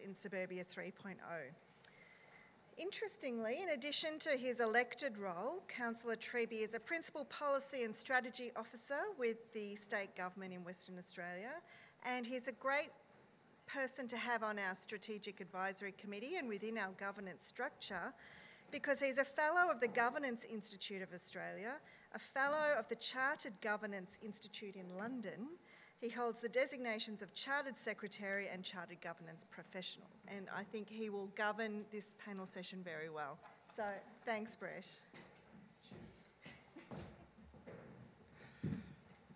In Suburbia 3.0. Interestingly, in addition to his elected role, Councillor Treby is a Principal Policy and Strategy Officer with the state government in Western Australia, and he's a great person to have on our Strategic Advisory Committee and within our governance structure because he's a Fellow of the Governance Institute of Australia, a Fellow of the Chartered Governance Institute in London. He holds the designations of Chartered Secretary and Chartered Governance Professional, and I think he will govern this panel session very well. So, thanks, Brett.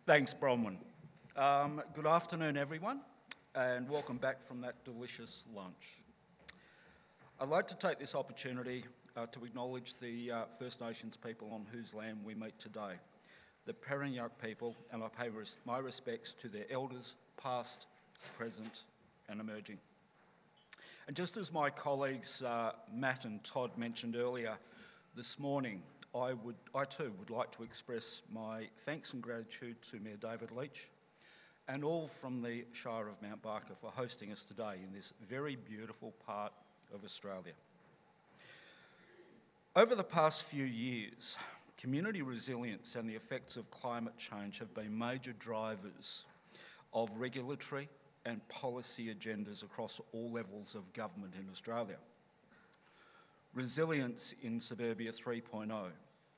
Thanks, Bronwyn. Um, good afternoon, everyone, and welcome back from that delicious lunch. I'd like to take this opportunity uh, to acknowledge the uh, First Nations people on whose land we meet today, the Peramangk people, and I pay res- my respects to their elders, past, present, and emerging. And just as my colleagues uh, Matt and Todd mentioned earlier this morning, I, would, I too would like to express my thanks and gratitude to Mayor David Leach and all from the Shire of Mount Barker for hosting us today in this very beautiful part of Australia. Over the past few years, community resilience and the effects of climate change have been major drivers of regulatory and policy agendas across all levels of government in Australia. Resilience in Suburbia 3.0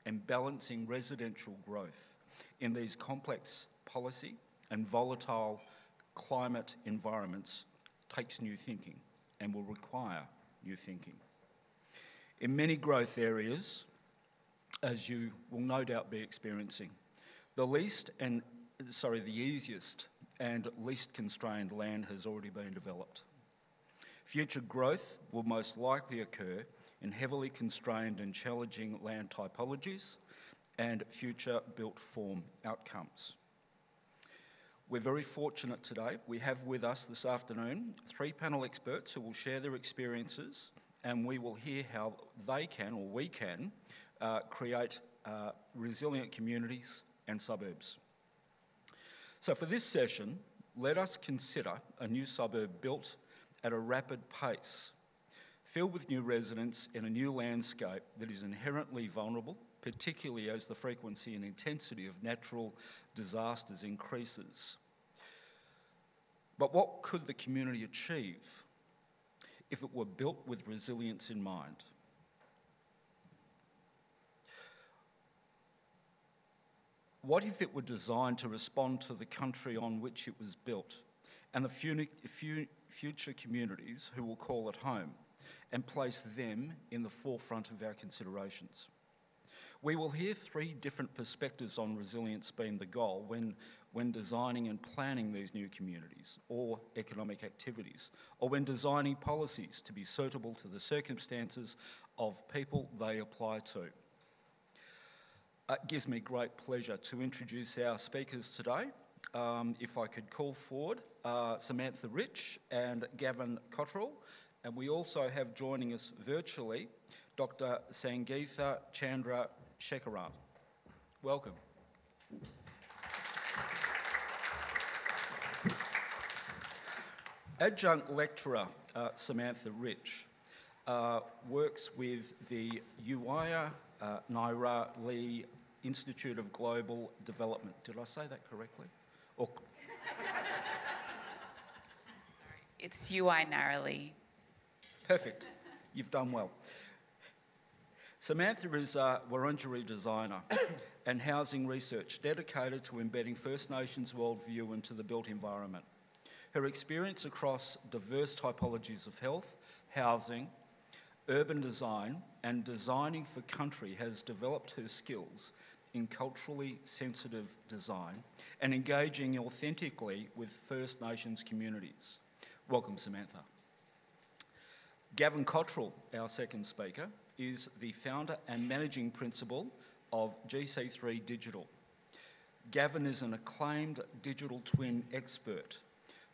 and balancing residential growth in these complex policy and volatile climate environments takes new thinking and will require new thinking. In many growth areas, as you will no doubt be experiencing, the least and sorry, the easiest and least constrained land has already been developed. Future growth will most likely occur in heavily constrained and challenging land typologies and future built form outcomes. We're very fortunate today. We have with us this afternoon three panel experts who will share their experiences and we will hear how they can, or we can, uh, create uh, resilient communities and suburbs. So, for this session, let us consider a new suburb built at a rapid pace, filled with new residents in a new landscape that is inherently vulnerable, particularly as the frequency and intensity of natural disasters increases. But what could the community achieve if it were built with resilience in mind. What if it were designed to respond to the country on which it was built and the future communities who will call it home and place them in the forefront of our considerations? We will hear three different perspectives on resilience being the goal when when designing and planning these new communities or economic activities, or when designing policies to be suitable to the circumstances of people they apply to. It gives me great pleasure to introduce our speakers today. Um, if I could call forward uh, Samantha Rich and Gavin Cotterill, and we also have joining us virtually Dr. Sangeetha Chandra Shekaran. Welcome. Adjunct lecturer uh, Samantha Rich uh, works with the Uwaya uh, Naira Lee Institute of Global Development. Did I say that correctly? Or... Sorry, it's Yuwaya Ngarra-li. Perfect. You've done well. Samantha is a Wurundjeri designer and housing research dedicated to embedding First Nations worldview into the built environment. Her experience across diverse typologies of health, housing, urban design, and designing for country has developed her skills in culturally sensitive design and engaging authentically with First Nations communities. Welcome, Samantha. Gavin Cotterill, our second speaker, is the founder and managing principal of GC3 Digital. Gavin is an acclaimed digital twin expert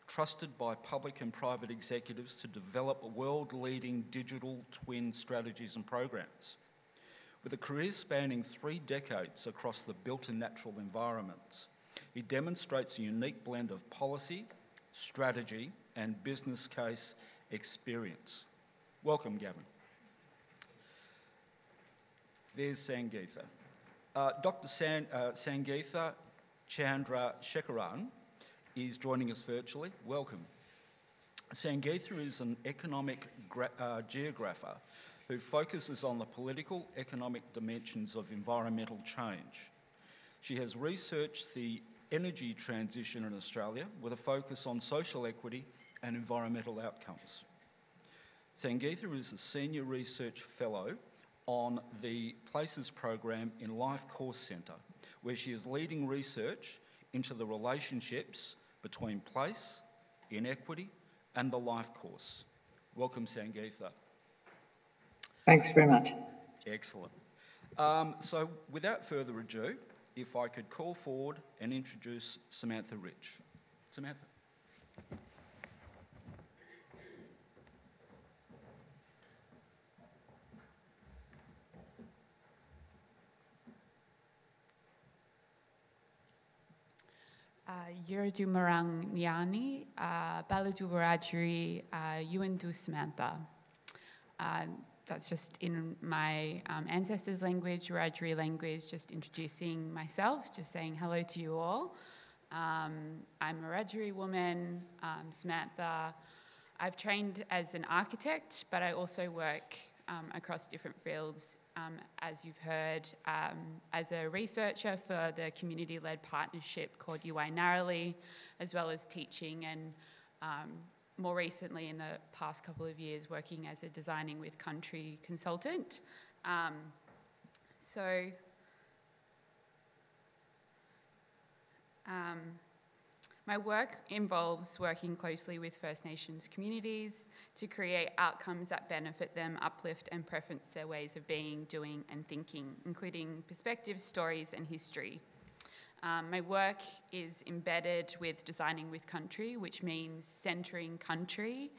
trusted by public and private executives to develop world leading digital twin strategies and programs. With a career spanning three decades across the built and natural environments, he demonstrates a unique blend of policy, strategy, and business case experience. Welcome, Gavin. There's Sangeetha. Uh, Dr. San, uh, Sangeetha Chandrashekaran is joining us virtually. Welcome. Sangeetha is an economic uh, geographer who focuses on the political, economic dimensions of environmental change. She has researched the energy transition in Australia with a focus on social equity and environmental outcomes. Sangeetha is a senior research fellow on the Places program in Life Course Centre, where she is leading research into the relationships between place, inequity, and the life course. Welcome, Sangeetha. Thanks very much. Excellent. Um, so, without further ado, if I could call forward and introduce Samantha Rich. Samantha. Yuradu Marang Nyani, Baladu Wiradjuri, Yuandu Samantha. Uh, that's just in my um, ancestors' language, Wiradjuri language, just introducing myself, just saying hello to you all. Um, I'm a Wiradjuri woman, um, Samantha. I've trained as an architect, but I also work um, across different fields, um, as you've heard, um, as a researcher for the community led partnership called Yuwaya Ngarra-li, as well as teaching and more recently in the past couple of years working as a designing with country consultant. Um, so, um, my work involves working closely with First Nations communities to create outcomes that benefit them, uplift and preference their ways of being, doing, and thinking, including perspectives, stories, and history. Um, my work is embedded with Designing with Country, which means centering country,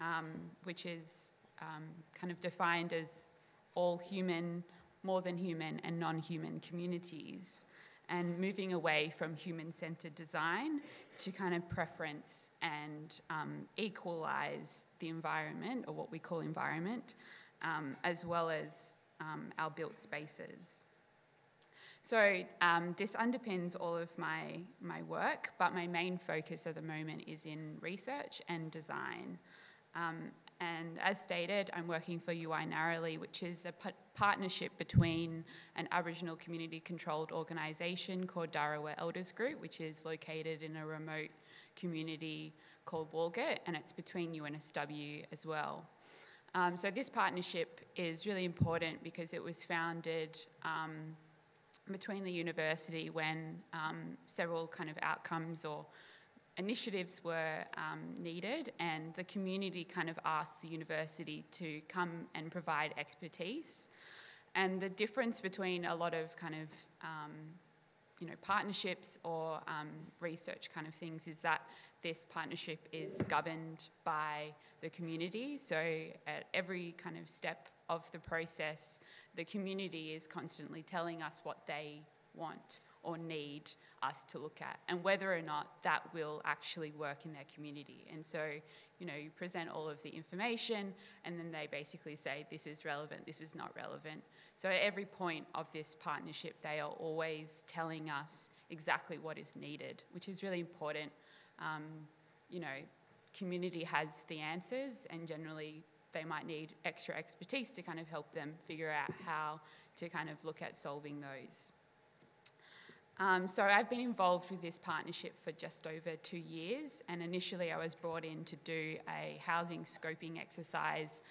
um, which is um, kind of defined as all human, more than human, and non human communities, and moving away from human centered design to kind of preference and um, equalize the environment, or what we call environment, um, as well as um, our built spaces. So um, this underpins all of my, my work, but my main focus at the moment is in research and design. Um, and as stated, I'm working for Yuwaya Ngarra-li, which is a partnership between an Aboriginal community controlled organisation called Dharriwaa Elders Group, which is located in a remote community called Walgett, and it's between UNSW as well. Um, so this partnership is really important because it was founded um, between the university when um, several kind of outcomes or initiatives were um, needed, and the community kind of asked the university to come and provide expertise. And the difference between a lot of kind of um, you know partnerships or um, research kind of things is that this partnership is governed by the community. So at every kind of step of the process, the community is constantly telling us what they want or need us to look at and whether or not that will actually work in their community. And so, you know, you present all of the information and then they basically say, this is relevant, this is not relevant. So at every point of this partnership, they are always telling us exactly what is needed, which is really important. Um, you know, community has the answers and generally they might need extra expertise to kind of help them figure out how to kind of look at solving those. Um, so I've been involved with this partnership for just over two years, and initially I was brought in to do a housing scoping exercise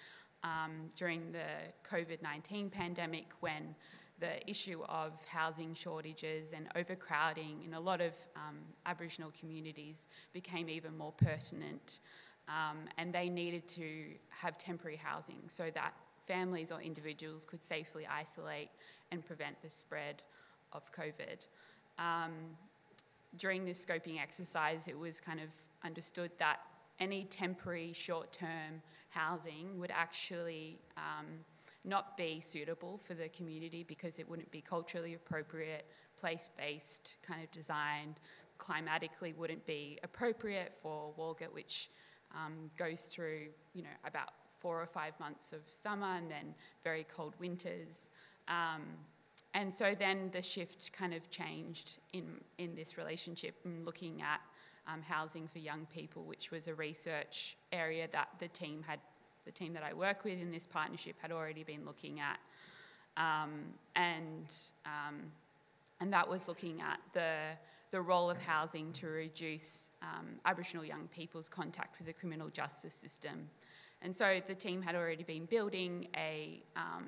um, during the COVID 19 pandemic when the issue of housing shortages and overcrowding in a lot of um, Aboriginal communities became even more pertinent um, and they needed to have temporary housing so that families or individuals could safely isolate and prevent the spread of COVID. Um, during this scoping exercise, it was kind of understood that any temporary short term housing would actually um, not be suitable for the community because it wouldn't be culturally appropriate, place based kind of designed, climatically wouldn't be appropriate for Walgett, which um, goes through, you know, about four or five months of summer and then very cold winters. Um, and so then the shift kind of changed in, in this relationship and looking at um, housing for young people, which was a research area that the team had, the team that I work with in this partnership had already been looking at. Um, and, um, and that was looking at the, the role of housing to reduce um, Aboriginal young people's contact with the criminal justice system. And so the team had already been building a um,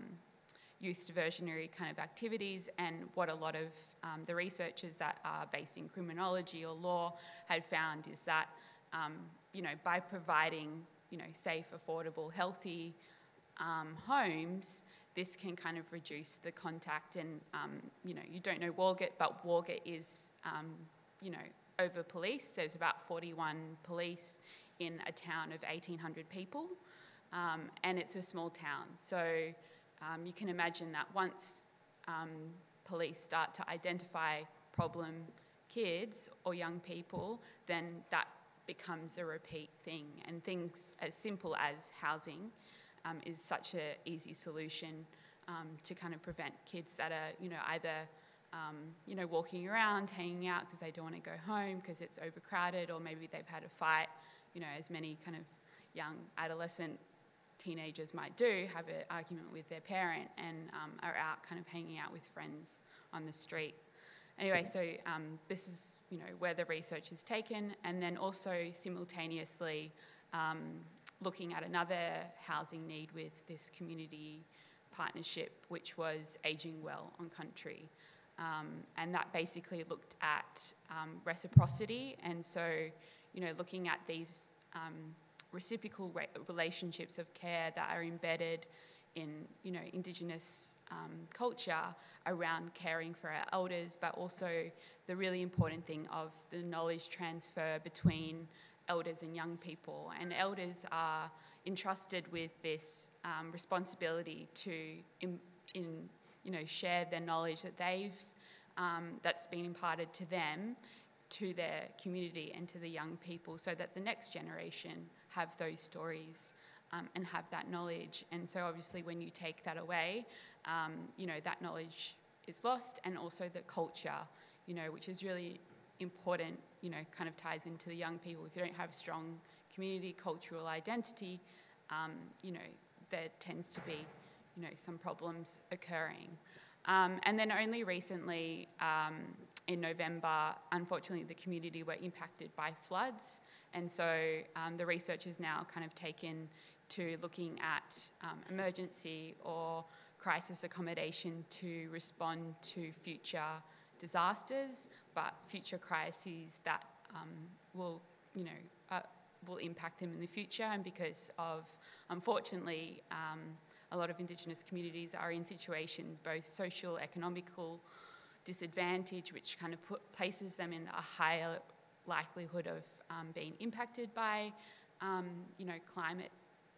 youth diversionary kind of activities, and what a lot of um, the researchers that are based in criminology or law had found is that, um, you know, by providing, you know, safe, affordable, healthy um, homes, this can kind of reduce the contact. And, um, you know, you don't know Walgett, but Walgett is, um, you know, over police. There's about 41 police in a town of 1,800 people, um, and it's a small town. So um, you can imagine that once um, police start to identify problem kids or young people, then that becomes a repeat thing. And things as simple as housing um, is such an easy solution um, to kind of prevent kids that are, you know, either um, you know, walking around, hanging out because they don't want to go home because it's overcrowded, or maybe they've had a fight, you know, as many kind of young adolescent teenagers might do, have an argument with their parent and um, are out kind of hanging out with friends on the street. Anyway, so um, this is you know where the research is taken, and then also simultaneously um, looking at another housing need with this community partnership, which was aging well on country, um, and that basically looked at um, reciprocity, and so you know looking at these um, reciprocal re- relationships of care that are embedded in you know indigenous um, culture around caring for our elders, but also the really important thing of the knowledge transfer between elders and young people. And elders are entrusted with this um, responsibility to in, in, you know share their knowledge that they've um, that's been imparted to them to their community and to the young people so that the next generation have those stories um, and have that knowledge. And so, obviously, when you take that away, um, you know, that knowledge is lost, and also the culture, you know, which is really important, you know, kind of ties into the young people. If you don't have strong community cultural identity, um, you know, there tends to be, you know, some problems occurring. Um, and then only recently, um, in November, unfortunately, the community were impacted by floods. And so um, the research is now kind of taken to looking at um, emergency or crisis accommodation to respond to future disasters, but future crises that um, will, you know, uh, will impact them in the future. And because of, unfortunately, um, a lot of Indigenous communities are in situations, both social, economical disadvantage, which kind of put, places them in a higher likelihood of um, being impacted by, um, you know, climate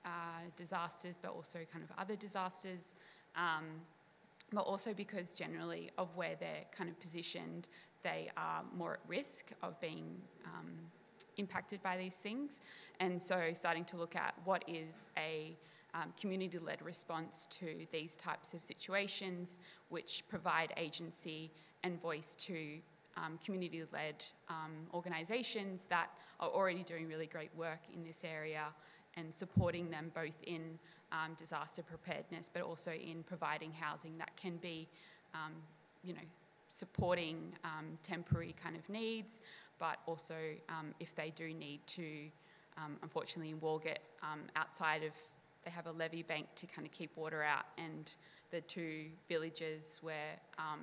uh, disasters, but also kind of other disasters. Um, but also because generally of where they're kind of positioned, they are more at risk of being um, impacted by these things. And so starting to look at what is a um, community led response to these types of situations, which provide agency and voice to um, community led um, organisations that are already doing really great work in this area and supporting them both in um, disaster preparedness but also in providing housing that can be, um, you know, supporting um, temporary kind of needs, but also um, if they do need to, unfortunately, in Walgett, outside of they have a levee bank to kind of keep water out, and the two villages where um,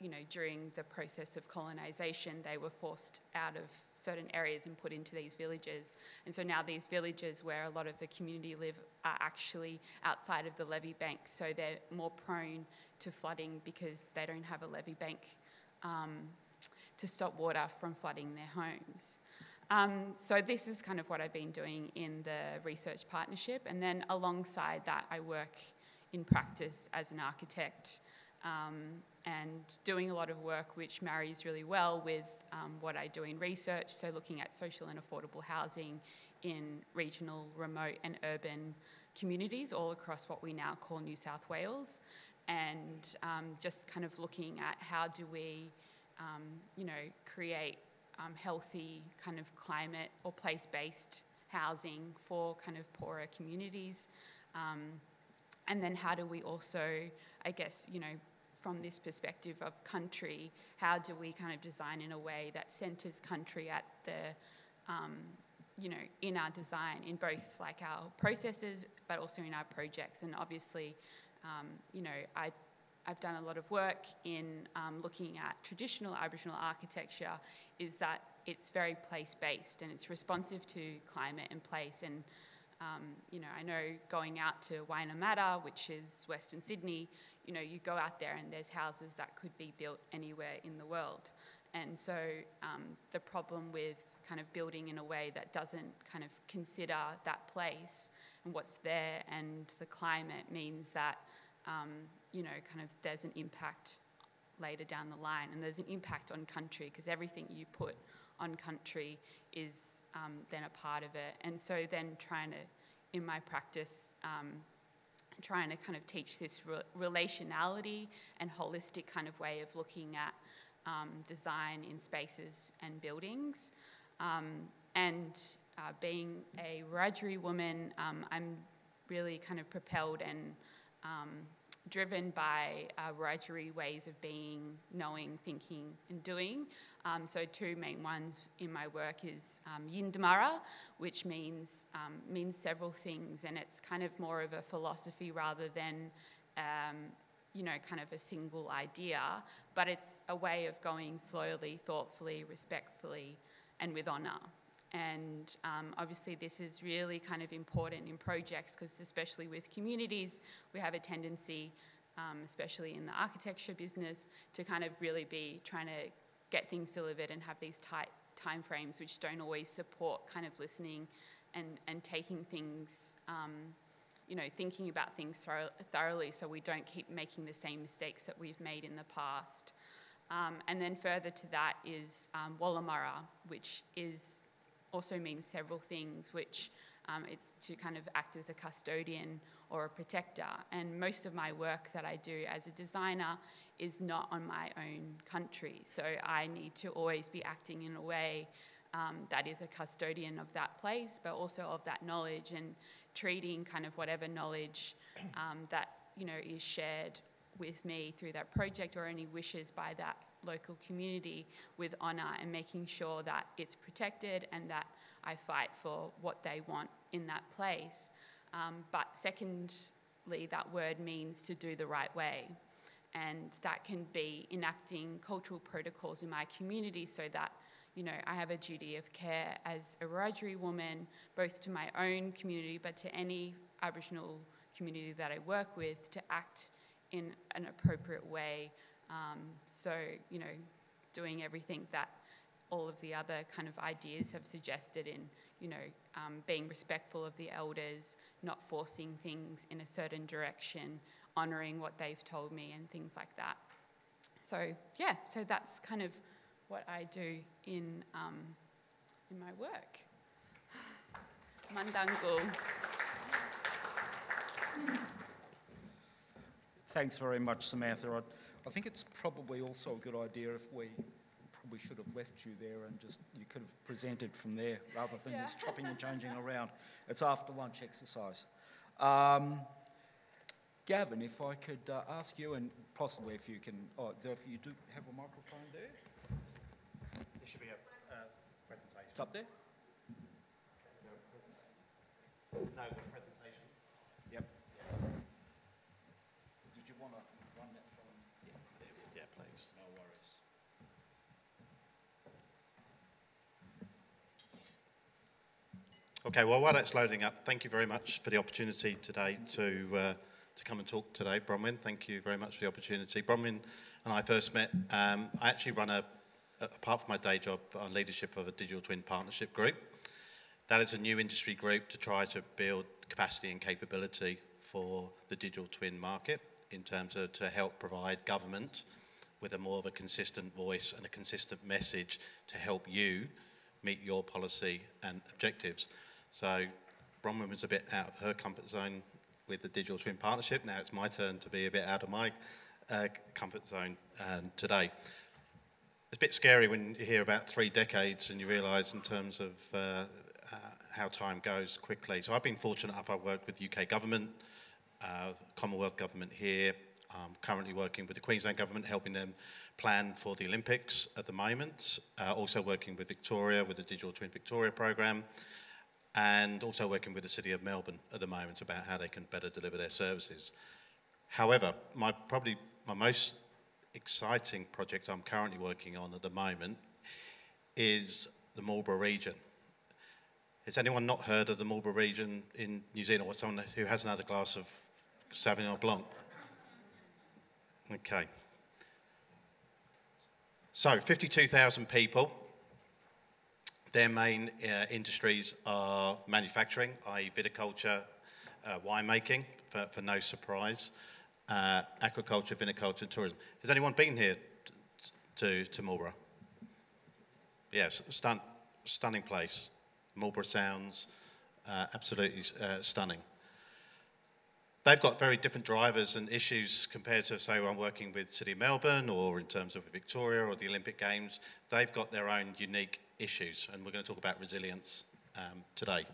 you know, during the process of colonisation, they were forced out of certain areas and put into these villages. And so now these villages where a lot of the community live are actually outside of the levee bank, so they're more prone to flooding because they don't have a levee bank um, to stop water from flooding their homes. Um, so this is kind of what I've been doing in the research partnership, and then alongside that, I work in practice as an architect um, and doing a lot of work which marries really well with um, what I do in research. So, looking at social and affordable housing in regional, remote, and urban communities all across what we now call New South Wales, and um, just kind of looking at how do we, um, you know, create um, healthy kind of climate or place-based housing for kind of poorer communities. Um, and then how do we also, I guess, you know, from this perspective of country, how do we kind of design in a way that centres country at the, um, you know, in our design, in both like our processes, but also in our projects. And obviously, you know, I, I've done a lot of work in um, looking at traditional Aboriginal architecture, is that it's very place-based and it's responsive to climate and place and um, you know, I know going out to Wianamatta, which is Western Sydney, you know, you go out there and there's houses that could be built anywhere in the world. And so um, the problem with kind of building in a way that doesn't kind of consider that place and what's there and the climate means that, um, you know, kind of there's an impact later down the line and there's an impact on country because everything you put on country is um, then a part of it. And so then trying to, in my practice, um, trying to kind of teach this re- relationality and holistic kind of way of looking at um, design in spaces and buildings. Um, and uh, being a Wiradjuri woman, um, I'm really kind of propelled and um, driven by uh, Wiradjuri ways of being, knowing, thinking, and doing. Um, so two main ones in my work is um, Yindyamarra, which means um, means several things, and it's kind of more of a philosophy rather than um, you know kind of a single idea, but it's a way of going slowly, thoughtfully, respectfully, and with honour. And um, obviously, this is really kind of important in projects because, especially with communities, we have a tendency, um, especially in the architecture business, to kind of really be trying to get things delivered and have these tight timeframes, which don't always support kind of listening and, and taking things, um, you know, thinking about things thorough, thoroughly so we don't keep making the same mistakes that we've made in the past. Um, and then further to that is um, which is also means several things, which um, it's to kind of act as a custodian or a protector. And most of my work that I do as a designer is not on my own country. So I need to always be acting in a way um, that is a custodian of that place, but also of that knowledge and treating kind of whatever knowledge um, that you know is shared with me through that project or any wishes by that local community with honour and making sure that it's protected and that I fight for what they want in that place. Um, but secondly, that word means to do the right way. And that can be enacting cultural protocols in my community so that, you know, I have a duty of care as a Wiradjuri woman, both to my own community, but to any Aboriginal community that I work with, to act in an appropriate way um, so, you know, doing everything that all of the other kind of ideas have suggested in, you know, um, being respectful of the elders, not forcing things in a certain direction, honouring what they've told me, and things like that. So yeah, so that's kind of what I do in um, in my work. Mandangu. Thanks very much, Samantha. I think it's probably also a good idea if we probably should have left you there and just you could have presented from there rather than Yeah. just chopping and changing around. It's after lunch exercise. Um, Gavin, if I could uh, ask you, and possibly if you can, oh, if you do have a microphone there, There should be a uh, presentation. it's up there. No, there's a presentation. Yep. Did you want to run that from? Yeah, please. No worries. Okay, well, while that's loading up, thank you very much for the opportunity today to uh, to come and talk today, Bronwyn. Thank you very much for the opportunity. Bronwyn and I first met. Um, I actually run a, apart from my day job, on leadership of a digital twin partnership group. That is a new industry group to try to build capacity and capability for the digital twin market in terms of to help provide government with a more of a consistent voice and a consistent message to help you meet your policy and objectives. So Bronwyn was a bit out of her comfort zone with the Digital Twin Partnership. Now it's my turn to be a bit out of my uh, comfort zone um, today. It's a bit scary when you hear about three decades and you realise in terms of uh, uh, how time goes quickly. So I've been fortunate enough, I've worked with UK government, uh, Commonwealth government here, I'm currently working with the Queensland government, helping them plan for the Olympics at the moment. Uh, also working with Victoria with the Digital Twin Victoria program, and also working with the City of Melbourne at the moment about how they can better deliver their services. However, my probably my most exciting project I'm currently working on at the moment is the Marlborough region. Has anyone not heard of the Marlborough region in New Zealand, or someone who hasn't had a glass of Sauvignon Blanc? Okay. So, 52,000 people. Their main uh, industries are manufacturing, i.e., viticulture, uh, winemaking, for, for, no surprise, uh, aquaculture, viniculture, tourism. Has anyone been here to, to Marlborough? Yes, stun, stunning place. Marlborough Sounds, uh, absolutely uh, stunning they've got very different drivers and issues compared to, say, I'm working with City Melbourne or in terms of Victoria or the Olympic Games. They've got their own unique issues, and we're going to talk about resilience um, today.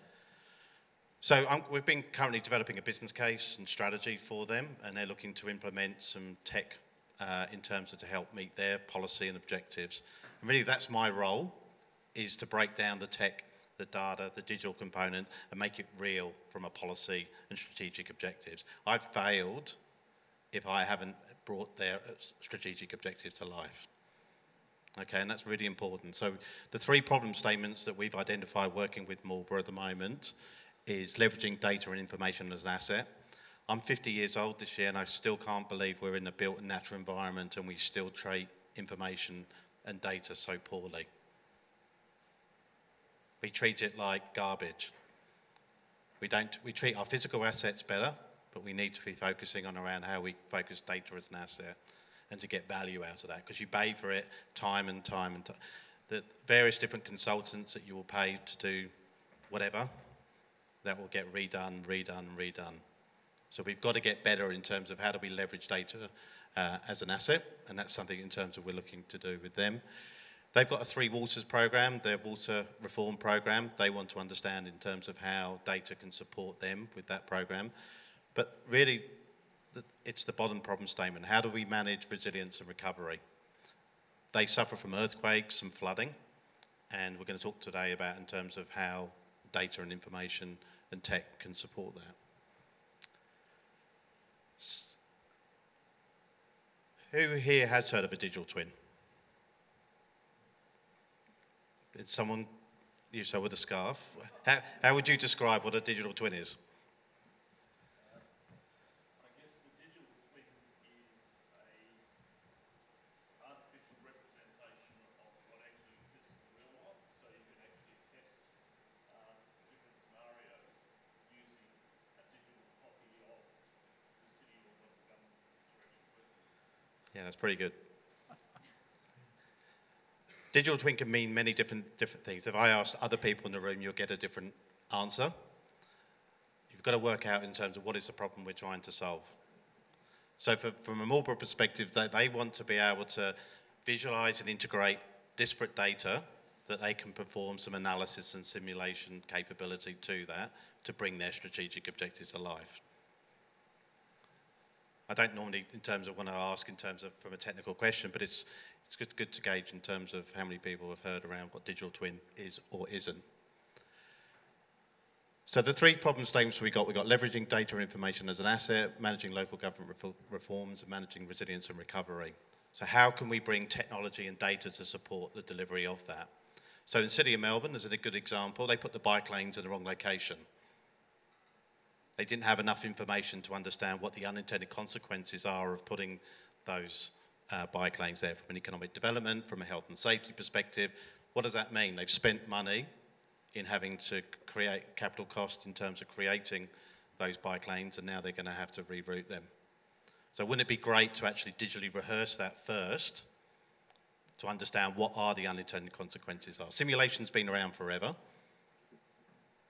So um, we've been currently developing a business case and strategy for them, and they're looking to implement some tech uh, in terms of to help meet their policy and objectives. And really, that's my role, is to break down the tech the data, the digital component, and make it real from a policy and strategic objectives. I've failed if I haven't brought their uh, strategic objectives to life. Okay, and that's really important. So the three problem statements that we've identified working with Marlborough at the moment is leveraging data and information as an asset. I'm 50 years old this year and I still can't believe we're in a built and natural environment and we still treat information and data so poorly. We treat it like garbage. We, don't, we treat our physical assets better, but we need to be focusing on around how we focus data as an asset and to get value out of that because you pay for it time and time and time. The various different consultants that you will pay to do whatever, that will get redone, redone, redone. So we've got to get better in terms of how do we leverage data uh, as an asset, and that's something in terms of we're looking to do with them. They've got a Three Waters program, their water reform program. They want to understand in terms of how data can support them with that program. But really, it's the bottom problem statement. How do we manage resilience and recovery? They suffer from earthquakes and flooding, and we're going to talk today about in terms of how data and information and tech can support that. Who here has heard of a digital twin? It's someone you sew with a scarf. How, how would you describe what a digital twin is? Yeah, that's pretty good. Digital twin can mean many different, different things. If I ask other people in the room, you'll get a different answer. You've got to work out in terms of what is the problem we're trying to solve. So for, from a Marlborough perspective, they, they want to be able to visualize and integrate disparate data that they can perform some analysis and simulation capability to that to bring their strategic objectives to life. I don't normally, in terms of when I ask in terms of from a technical question, but it's it's good, good to gauge in terms of how many people have heard around what digital twin is or isn't. So the three problem statements we got, we got leveraging data and information as an asset, managing local government reforms, and managing resilience and recovery. So how can we bring technology and data to support the delivery of that? So in the City of Melbourne, as a good example, they put the bike lanes in the wrong location. They didn't have enough information to understand what the unintended consequences are of putting those uh, bike lanes there from an economic development, from a health and safety perspective. What does that mean? They've spent money in having to create capital cost in terms of creating those bike lanes, and now they're going to have to reroute them. So wouldn't it be great to actually digitally rehearse that first to understand what are the unintended consequences are? Simulation's been around forever.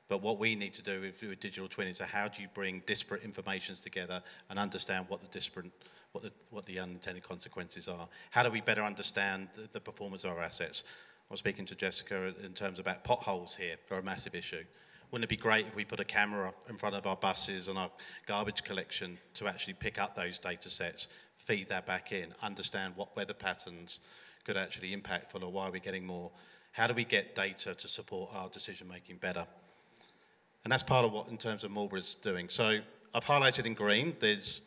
But what we need to do with, with digital twin is how do you bring disparate informations together and understand what the disparate, what the, what the unintended consequences are? How do we better understand the, the performance of our assets? I was speaking to Jessica in terms about potholes here are a massive issue. Wouldn't it be great if we put a camera in front of our buses and our garbage collection to actually pick up those data sets, feed that back in, understand what weather patterns could actually impact for or why we're getting more? How do we get data to support our decision making better? And that's part of what, in terms of Marlborough's doing. So I've highlighted in green, there's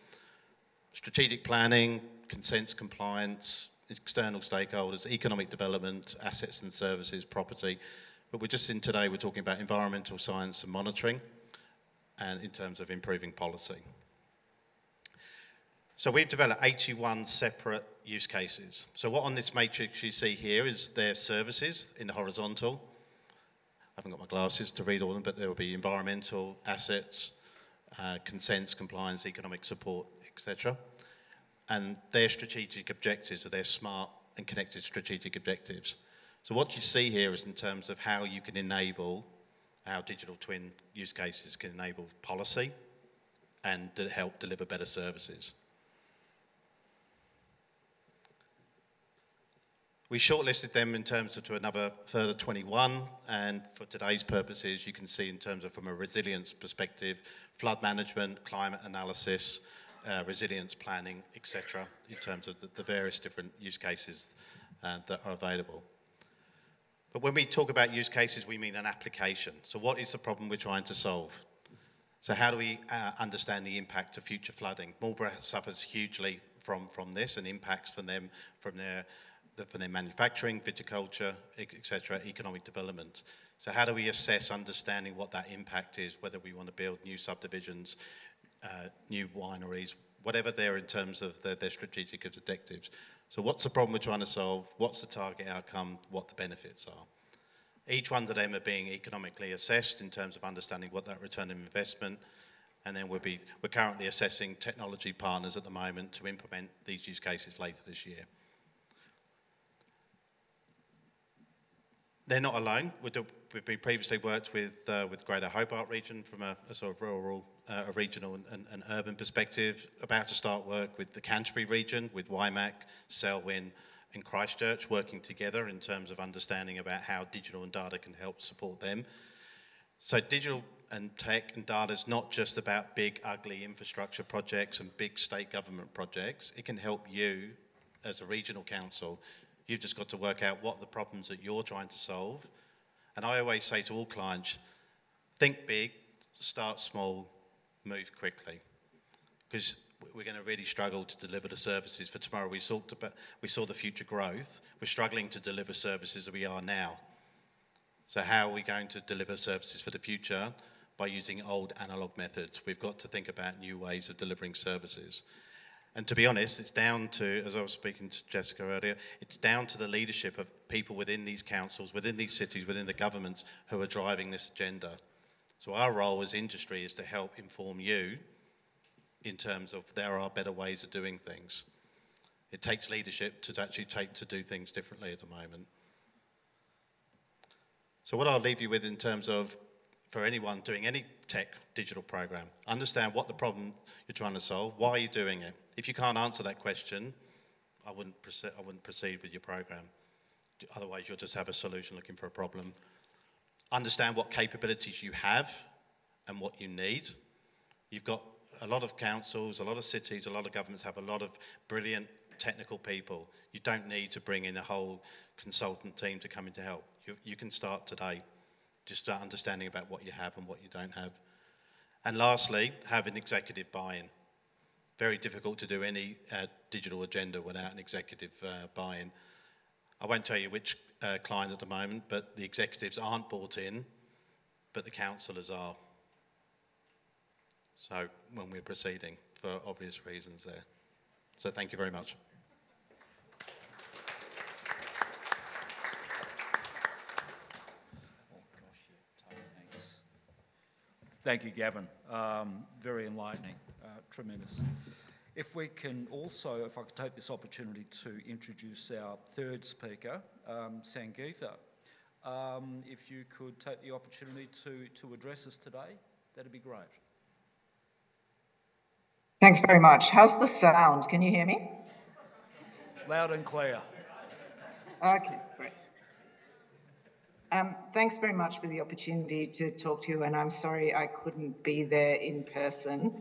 strategic planning, consents compliance, external stakeholders, economic development, assets and services, property. But we're just in today, we're talking about environmental science and monitoring, and in terms of improving policy. So we've developed 81 separate use cases. So what on this matrix you see here is their services in the horizontal, haven't got my glasses to read all of them, but there will be environmental assets, uh, consents, compliance, economic support, etc. And their strategic objectives are their smart and connected strategic objectives. So what you see here is in terms of how you can enable, how digital twin use cases can enable policy and help deliver better services. We shortlisted them in terms of to another further 21, and for today's purposes, you can see in terms of from a resilience perspective, flood management, climate analysis, uh, resilience planning, etc., in terms of the, the, various different use cases uh, that are available. But when we talk about use cases, we mean an application. So what is the problem we're trying to solve? So how do we uh, understand the impact of future flooding? Marlborough suffers hugely from, from this and impacts from them from their for their manufacturing, viticulture, etc., economic development. So how do we assess understanding what that impact is, whether we want to build new subdivisions, uh, new wineries, whatever they're in terms of their, their strategic objectives. So what's the problem we're trying to solve? What's the target outcome? What the benefits are? Each one of them are being economically assessed in terms of understanding what that return on investment, and then we'll be, we're currently assessing technology partners at the moment to implement these use cases later this year. They're not alone. We've previously worked with, uh, with Greater Hobart region from a, a sort of rural, uh, a regional and, and, and, urban perspective. About to start work with the Canterbury region, with Waimak, Selwyn and Christchurch working together in terms of understanding about how digital and data can help support them. So digital and tech and data is not just about big, ugly infrastructure projects and big state government projects. It can help you as a regional council You've just got to work out what the problems that you're trying to solve. And I always say to all clients, think big, start small, move quickly. Because we're going to really struggle to deliver the services for tomorrow. We saw, we saw the future growth. We're struggling to deliver services that we are now. So how are we going to deliver services for the future? By using old analog methods. We've got to think about new ways of delivering services. And to be honest, it's down to, as I was speaking to Jessica earlier, it's down to the leadership of people within these councils, within these cities, within the governments who are driving this agenda. So our role as industry is to help inform you in terms of there are better ways of doing things. It takes leadership to actually take to do things differently at the moment. So what I'll leave you with in terms of for anyone doing any tech digital program. Understand what the problem you're trying to solve, why you're you doing it? If you can't answer that question, I wouldn't, proceed, I wouldn't proceed with your program. Otherwise, you'll just have a solution looking for a problem. Understand what capabilities you have and what you need. You've got a lot of councils, a lot of cities, a lot of governments have a lot of brilliant technical people. You don't need to bring in a whole consultant team to come in to help. You, you can start today just start understanding about what you have and what you don't have. And lastly, have an executive buy-in. Very difficult to do any uh, digital agenda without an executive uh, buy-in. I won't tell you which uh, client at the moment, but the executives aren't bought in, but the councillors are. So when we're proceeding, for obvious reasons there. So thank you very much. Thank you, Gavin. Um, very enlightening, uh, tremendous. If we can also, if I could take this opportunity to introduce our third speaker, um, Sangeetha. Um, if you could take the opportunity to, to address us today, that'd be great. Thanks very much. How's the sound? Can you hear me? Loud and clear. Okay. Um, thanks very much for the opportunity to talk to you, and I'm sorry I couldn't be there in person.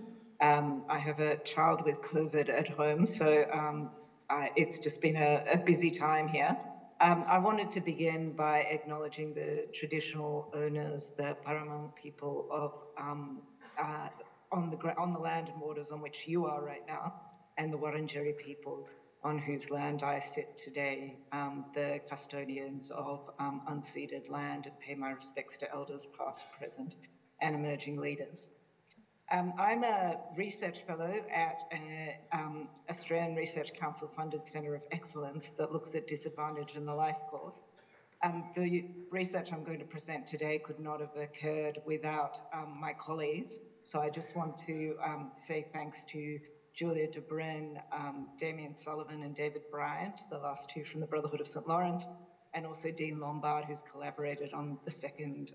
Um, I have a child with COVID at home, so um, I, it's just been a, a busy time here. Um, I wanted to begin by acknowledging the traditional owners, the Peramangk people of um, uh, on the on the land and waters on which you are right now, and the Wurundjeri people on whose land I sit today, um, the custodians of um, unceded land, and pay my respects to elders past, present, and emerging leaders. Um, I'm a research fellow at an um, Australian Research Council funded Centre of Excellence that looks at disadvantage in the life course. Um, the research I'm going to present today could not have occurred without um, my colleagues, so I just want to say thanks to Julia de um, Damian Sullivan, and David Bryant, the last two from the Brotherhood of St. Laurence, and also Dean Lombard, who's collaborated on the second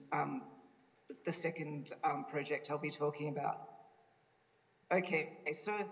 the second um, project I'll be talking about. Okay, so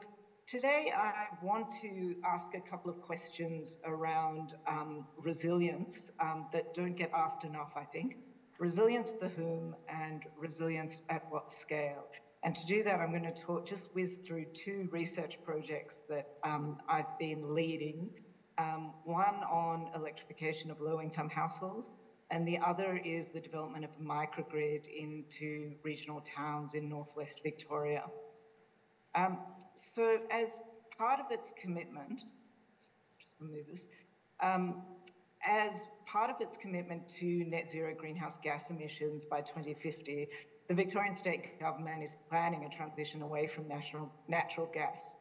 today I want to ask a couple of questions around um, resilience um, that don't get asked enough, I think. Resilience for whom and resilience at what scale? And to do that, I'm going to talk, just whiz through two research projects that um, I've been leading. Um, one on electrification of low income households, and the other is the development of a microgrid into regional towns in northwest Victoria. Um, so, as part of its commitment, just remove this, um, as part of its commitment to net zero greenhouse gas emissions by 2050, the Victorian state government is planning a transition away from national, natural gas.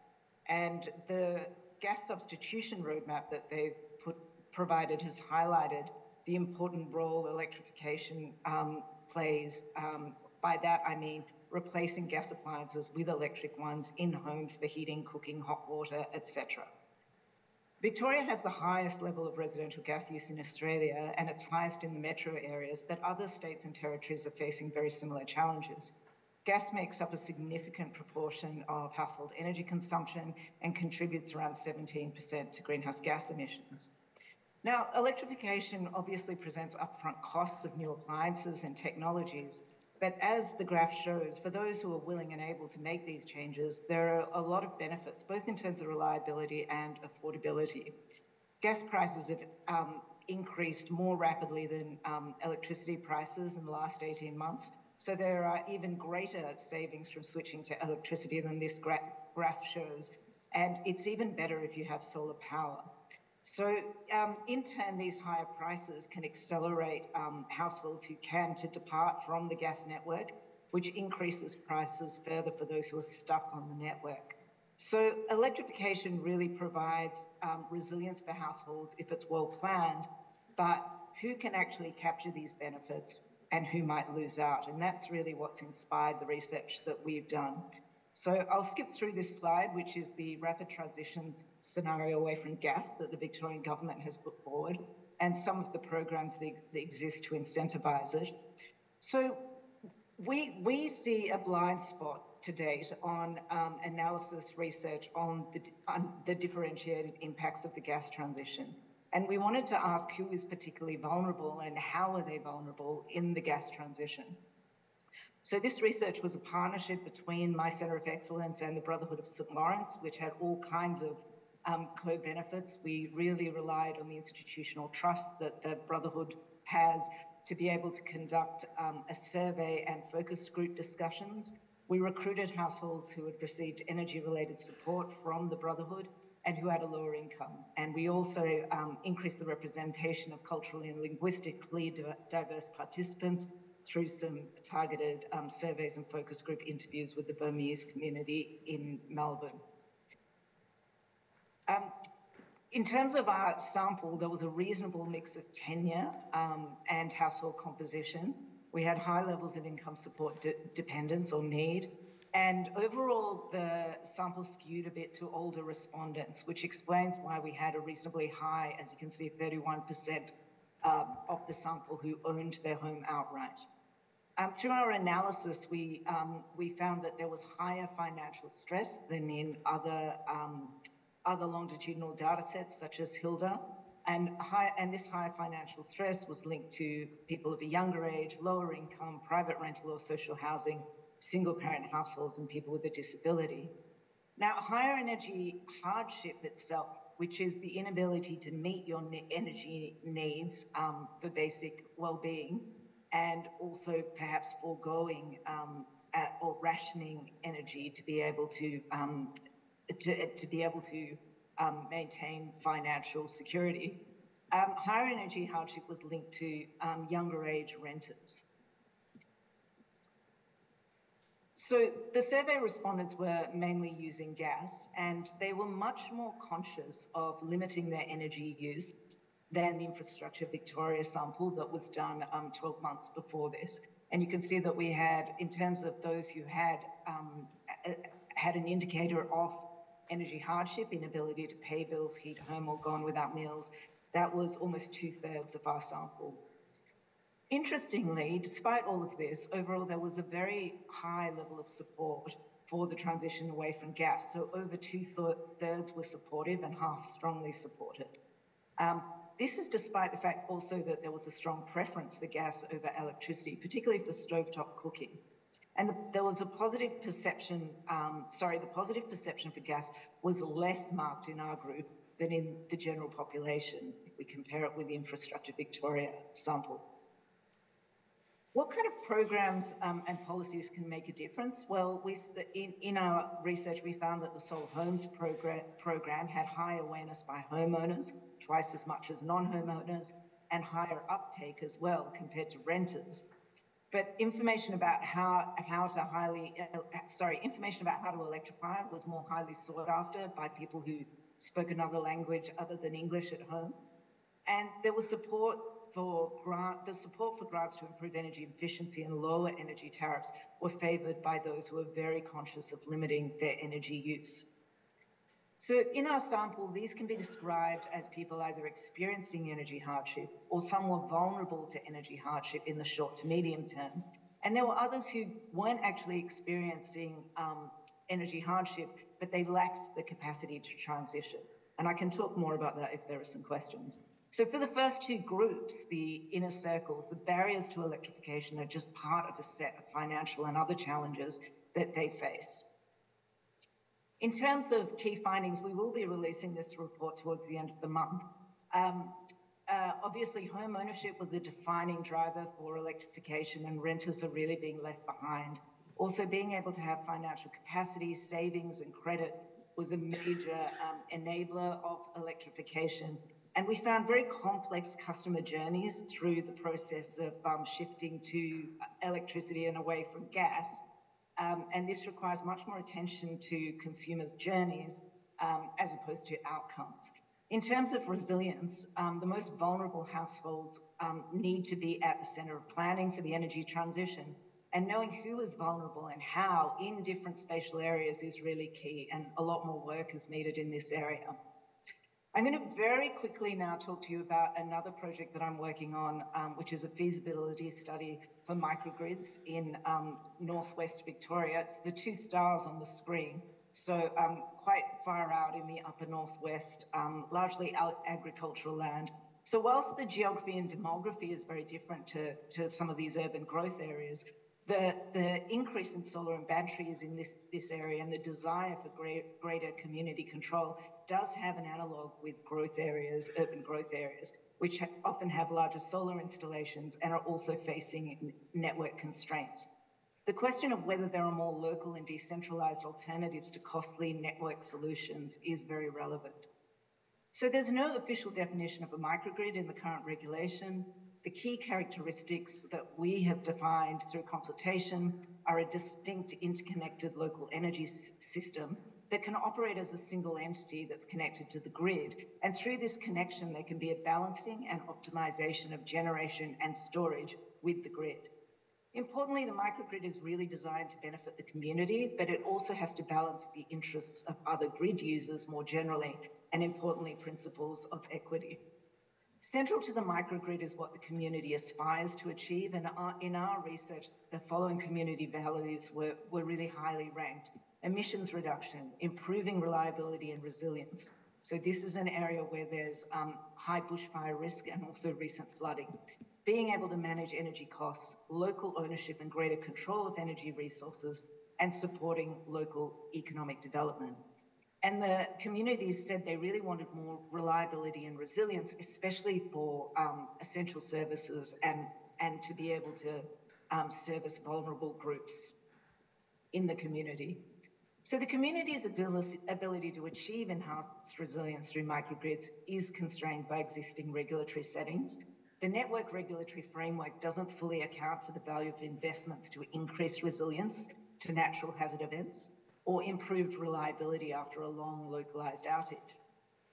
And the gas substitution roadmap that they've put, provided has highlighted the important role electrification um, plays. Um, by that, I mean replacing gas appliances with electric ones in homes for heating, cooking, hot water, etc. Victoria has the highest level of residential gas use in Australia and it's highest in the metro areas, but other states and territories are facing very similar challenges. Gas makes up a significant proportion of household energy consumption and contributes around 17% to greenhouse gas emissions. Now, electrification obviously presents upfront costs of new appliances and technologies, but as the graph shows, for those who are willing and able to make these changes, there are a lot of benefits, both in terms of reliability and affordability. Gas prices have um, increased more rapidly than um, electricity prices in the last 18 months, so there are even greater savings from switching to electricity than this gra graph shows. And it's even better if you have solar power. So, um, in turn, these higher prices can accelerate um, households who can to depart from the gas network, which increases prices further for those who are stuck on the network. So, electrification really provides um, resilience for households if it's well planned, but who can actually capture these benefits and who might lose out? And that's really what's inspired the research that we've done. So I'll skip through this slide, which is the rapid transitions scenario away from gas that the Victorian government has put forward, and some of the programs that, that exist to incentivise it. So we, we see a blind spot to date on um, analysis research on the, on the differentiated impacts of the gas transition. And we wanted to ask who is particularly vulnerable and how are they vulnerable in the gas transition. So this research was a partnership between my Centre of Excellence and the Brotherhood of St Laurence, which had all kinds of um, co-benefits. We really relied on the institutional trust that the Brotherhood has to be able to conduct um, a survey and focus group discussions. We recruited households who had received energy-related support from the Brotherhood and who had a lower income. And we also um, increased the representation of culturally and linguistically diverse participants through some targeted um, surveys and focus group interviews with the Burmese community in Melbourne. Um, in terms of our sample, there was a reasonable mix of tenure um, and household composition. We had high levels of income support de dependence or need. and overall, the sample skewed a bit to older respondents, which explains why we had a reasonably high, as you can see, 31% um, of the sample who owned their home outright. Um, through our analysis, we, um, we found that there was higher financial stress than in other, um, other longitudinal data sets, such as HILDA, and, high, and this higher financial stress was linked to people of a younger age, lower income, private rental or social housing, single parent households and people with a disability. Now, higher energy hardship itself, which is the inability to meet your energy needs um, for basic well-being, and also perhaps foregoing um, at, or rationing energy to be able to um, to, to be able to um, maintain financial security. Um, higher energy hardship was linked to um, younger age renters. So the survey respondents were mainly using gas and they were much more conscious of limiting their energy use than the Infrastructure Victoria sample that was done um, 12 months before this. And you can see that we had, in terms of those who had um, had an indicator of energy hardship, inability to pay bills, heat home, or gone without meals, that was almost two thirds of our sample. Interestingly, despite all of this, overall there was a very high level of support for the transition away from gas. So over two thirds were supportive and half strongly supported. Um, this is despite the fact also that there was a strong preference for gas over electricity, particularly for stovetop cooking. And the, there was a positive perception, um, sorry, the positive perception for gas was less marked in our group than in the general population if we compare it with the Infrastructure Victoria sample. What kind of programs um, and policies can make a difference? Well, we, in, in, our research, we found that the Solar Homes program, program had high awareness by homeowners, twice as much as non-homeowners, and higher uptake as well compared to renters. But information about how, how to highly, uh, sorry, information about how to electrify was more highly sought after by people who spoke another language other than English at home. And there was support for grant, the support for grants to improve energy efficiency and lower energy tariffs were favoured by those who are very conscious of limiting their energy use. So in our sample, these can be described as people either experiencing energy hardship or somewhat vulnerable to energy hardship in the short to medium term. And there were others who weren't actually experiencing um, energy hardship, but they lacked the capacity to transition. And I can talk more about that if there are some questions. So for the first two groups, the inner circles, the barriers to electrification are just part of a set of financial and other challenges that they face. In terms of key findings, we will be releasing this report towards the end of the month. Um, uh, obviously, home ownership was the defining driver for electrification, and renters are really being left behind. Also, being able to have financial capacity, savings, and credit was a major um, enabler of electrification and we found very complex customer journeys through the process of um, shifting to electricity and away from gas. Um, and this requires much more attention to consumers' journeys um, as opposed to outcomes. In terms of resilience, um, the most vulnerable households um, need to be at the center of planning for the energy transition. And knowing who is vulnerable and how in different spatial areas is really key, and a lot more work is needed in this area. I'm going to very quickly now talk to you about another project that I'm working on, um, which is a feasibility study for microgrids in um, northwest Victoria. It's the two stars on the screen, so um, quite far out in the upper northwest, um, largely agricultural land. So whilst the geography and demography is very different to, to some of these urban growth areas, the, the increase in solar and batteries in this, this area and the desire for great, greater community control does have an analogue with growth areas, urban growth areas, which ha often have larger solar installations and are also facing network constraints. The question of whether there are more local and decentralized alternatives to costly network solutions is very relevant. So there's no official definition of a microgrid in the current regulation. The key characteristics that we have defined through consultation are a distinct interconnected local energy system that can operate as a single entity that's connected to the grid. And through this connection, there can be a balancing and optimization of generation and storage with the grid. Importantly, the microgrid is really designed to benefit the community, but it also has to balance the interests of other grid users more generally, and importantly, principles of equity. Central to the microgrid is what the community aspires to achieve, and in our research, the following community values were, were really highly ranked. Emissions reduction, improving reliability and resilience. So this is an area where there's um, high bushfire risk and also recent flooding being able to manage energy costs, local ownership and greater control of energy resources, and supporting local economic development. And the communities said they really wanted more reliability and resilience, especially for um, essential services and, and to be able to um, service vulnerable groups in the community. So the community's ability, to achieve enhanced resilience through microgrids is constrained by existing regulatory settings the network regulatory framework doesn't fully account for the value of investments to increase resilience to natural hazard events or improved reliability after a long localized outage.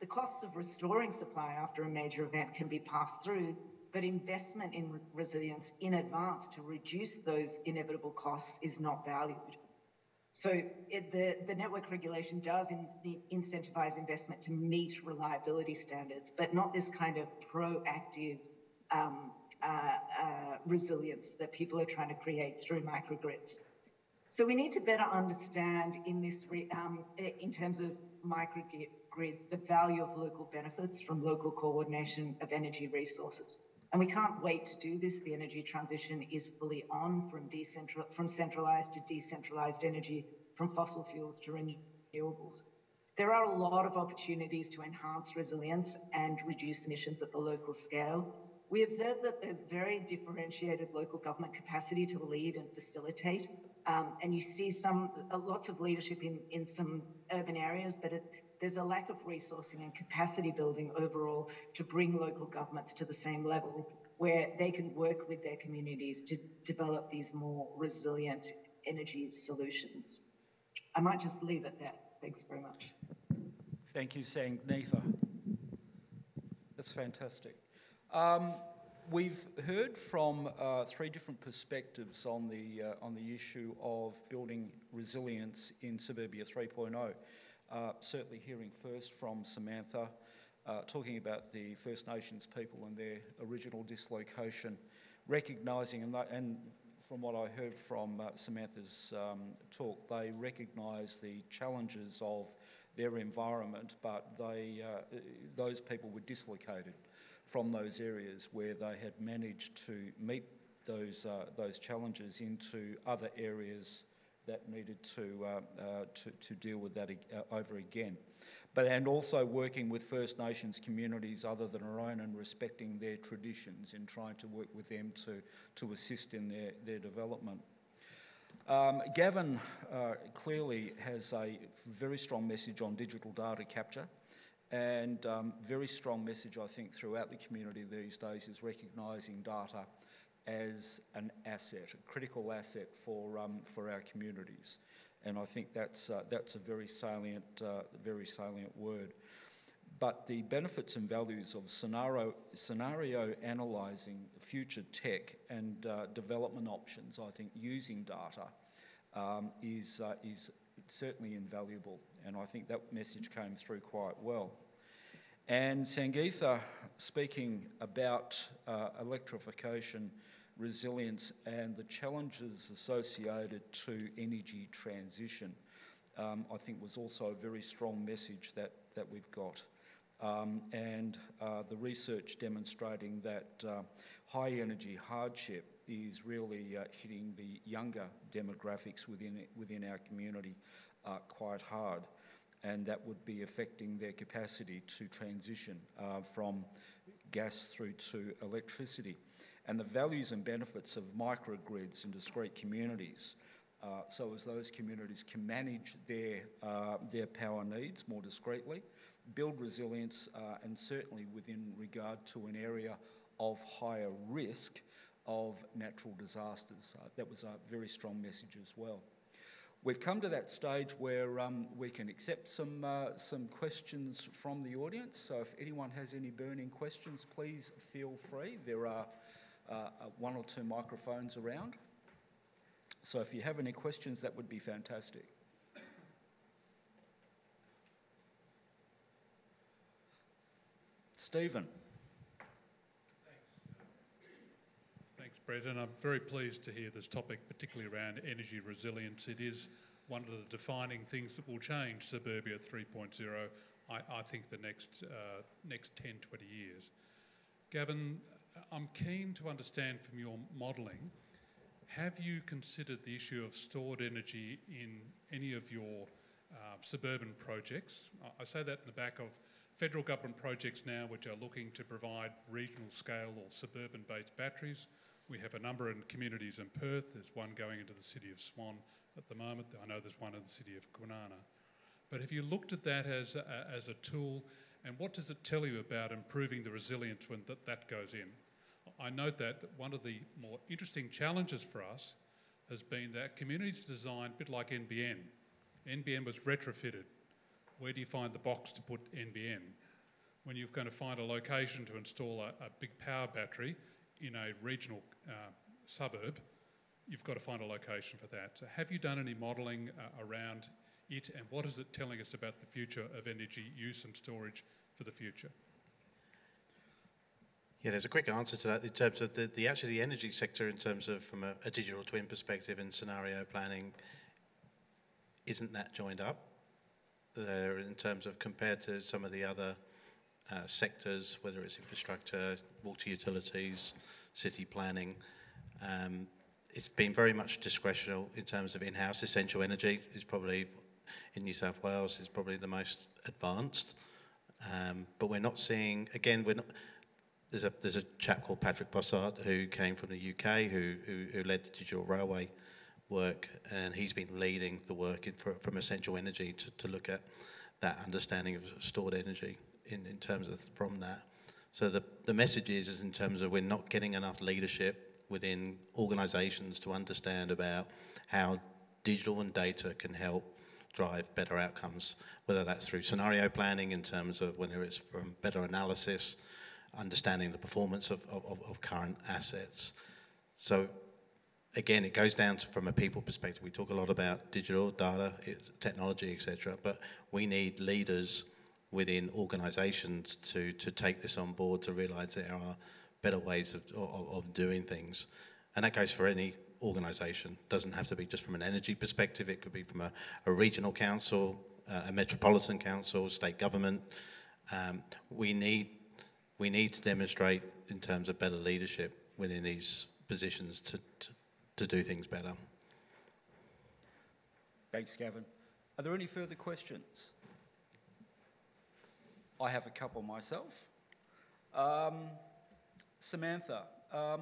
The costs of restoring supply after a major event can be passed through, but investment in resilience in advance to reduce those inevitable costs is not valued. So it, the, the network regulation does in, incentivize investment to meet reliability standards, but not this kind of proactive um, uh, uh, resilience that people are trying to create through microgrids. So we need to better understand in this, um, in terms of microgrids, the value of local benefits from local coordination of energy resources. And we can't wait to do this. The energy transition is fully on from, decentral, from centralized to decentralized energy, from fossil fuels to renewables. There are a lot of opportunities to enhance resilience and reduce emissions at the local scale we observe that there's very differentiated local government capacity to lead and facilitate. Um, and you see some uh, lots of leadership in, in some urban areas, but it, there's a lack of resourcing and capacity building overall to bring local governments to the same level where they can work with their communities to develop these more resilient energy solutions. I might just leave it there. Thanks very much. Thank you, Sangeetha. That's fantastic. Um, we've heard from uh, three different perspectives on the, uh, on the issue of building resilience in Suburbia 3.0. Uh, certainly hearing first from Samantha, uh, talking about the First Nations people and their original dislocation, recognising, and, and from what I heard from uh, Samantha's um, talk, they recognise the challenges of their environment, but they, uh, those people were dislocated from those areas where they had managed to meet those, uh, those challenges into other areas that needed to, uh, uh, to, to, deal with that uh, over again. But, and also working with First Nations communities other than our own and respecting their traditions and trying to work with them to, to assist in their, their development. Um, Gavin uh, clearly has a very strong message on digital data capture and um, very strong message, I think, throughout the community these days is recognising data as an asset, a critical asset for, um, for our communities. And I think that's, uh, that's a very salient, uh, very salient word. But the benefits and values of scenario, scenario analysing future tech and uh, development options, I think, using data um, is, uh, is certainly invaluable. And I think that message came through quite well. And Sangeetha, speaking about uh, electrification, resilience, and the challenges associated to energy transition, um, I think was also a very strong message that, that we've got. Um, and uh, the research demonstrating that uh, high energy hardship is really uh, hitting the younger demographics within, within our community uh, quite hard and that would be affecting their capacity to transition uh, from gas through to electricity. And the values and benefits of microgrids in discrete communities, uh, so as those communities can manage their, uh, their power needs more discreetly, build resilience, uh, and certainly within regard to an area of higher risk of natural disasters. Uh, that was a very strong message as well. We've come to that stage where um, we can accept some, uh, some questions from the audience. So if anyone has any burning questions, please feel free. There are uh, uh one or two microphones around. So if you have any questions, that would be fantastic. Stephen. Thanks, Brett, and I'm very pleased to hear this topic, particularly around energy resilience. It is one of the defining things that will change Suburbia 3.0, I, I think, the next, uh, next 10, 20 years. Gavin, I'm keen to understand from your modelling, have you considered the issue of stored energy in any of your uh, suburban projects? I say that in the back of federal government projects now which are looking to provide regional scale or suburban based batteries. We have a number in communities in Perth. There's one going into the city of Swan at the moment. I know there's one in the city of Kwinana. But have you looked at that as a, as a tool and what does it tell you about improving the resilience when that, that goes in? I note that one of the more interesting challenges for us has been that communities designed a bit like NBN. NBN was retrofitted where do you find the box to put NBN? When you're going to find a location to install a, a big power battery in a regional uh, suburb, you've got to find a location for that. So have you done any modelling uh, around it and what is it telling us about the future of energy use and storage for the future? Yeah, there's a quick answer to that in terms of the, the actually the energy sector in terms of from a, a digital twin perspective and scenario planning isn't that joined up there in terms of compared to some of the other uh, sectors, whether it's infrastructure, water utilities, city planning. Um, it's been very much discretional in terms of in-house. Essential energy is probably in New South Wales is probably the most advanced, um, but we're not seeing again. We're not. There's a there's a chap called Patrick Bossert who came from the UK who who, who led the digital railway work, and he's been leading the work in, for, from Essential Energy to, to look at that understanding of stored energy in, in terms of from that. So the, the message is, is in terms of we're not getting enough leadership within organisations to understand about how digital and data can help drive better outcomes, whether that's through scenario planning in terms of whether it's from better analysis, understanding the performance of, of, of current assets. So again, it goes down to, from a people perspective. We talk a lot about digital data, technology, etc. But we need leaders within organisations to to take this on board to realise there are better ways of, of, of doing things, and that goes for any organisation. Doesn't have to be just from an energy perspective. It could be from a, a regional council, uh, a metropolitan council, state government. Um, we need we need to demonstrate in terms of better leadership within these positions to, to, to do things better. Thanks, Gavin. Are there any further questions? I have a couple myself. Um, Samantha, um,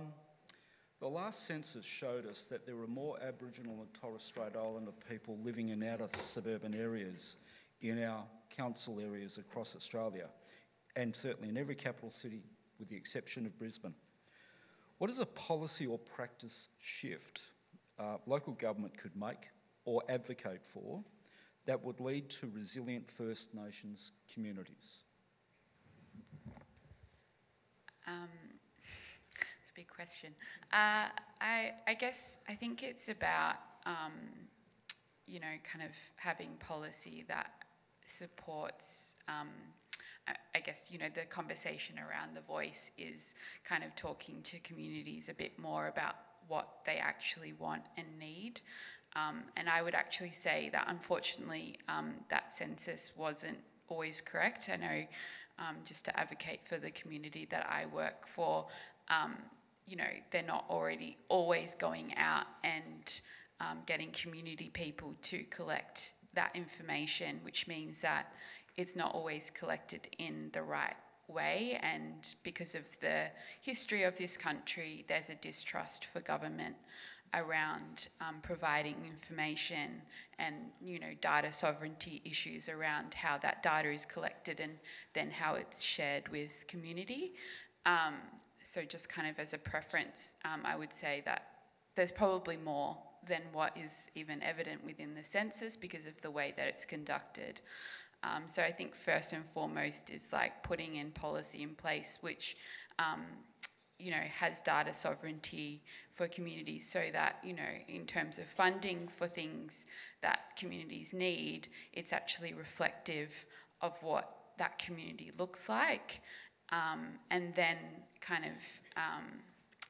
the last census showed us that there were more Aboriginal and Torres Strait Islander people living in outer suburban areas in our council areas across Australia, and certainly in every capital city with the exception of Brisbane. What is a policy or practice shift uh, local government could make or advocate for that would lead to resilient First Nations communities? Um, it's a big question. Uh, I, I guess I think it's about, um, you know, kind of having policy that supports um, I guess, you know, the conversation around the voice is kind of talking to communities a bit more about what they actually want and need. Um, and I would actually say that unfortunately um, that census wasn't always correct. I know um, just to advocate for the community that I work for, um, you know, they're not already always going out and um, getting community people to collect that information, which means that it's not always collected in the right way. And because of the history of this country, there's a distrust for government around um, providing information and you know data sovereignty issues around how that data is collected and then how it's shared with community. Um, so just kind of as a preference, um, I would say that there's probably more than what is even evident within the census because of the way that it's conducted. Um, so I think first and foremost is like putting in policy in place which um, you know, has data sovereignty for communities so that, you know, in terms of funding for things that communities need, it's actually reflective of what that community looks like. Um, and then kind of, um,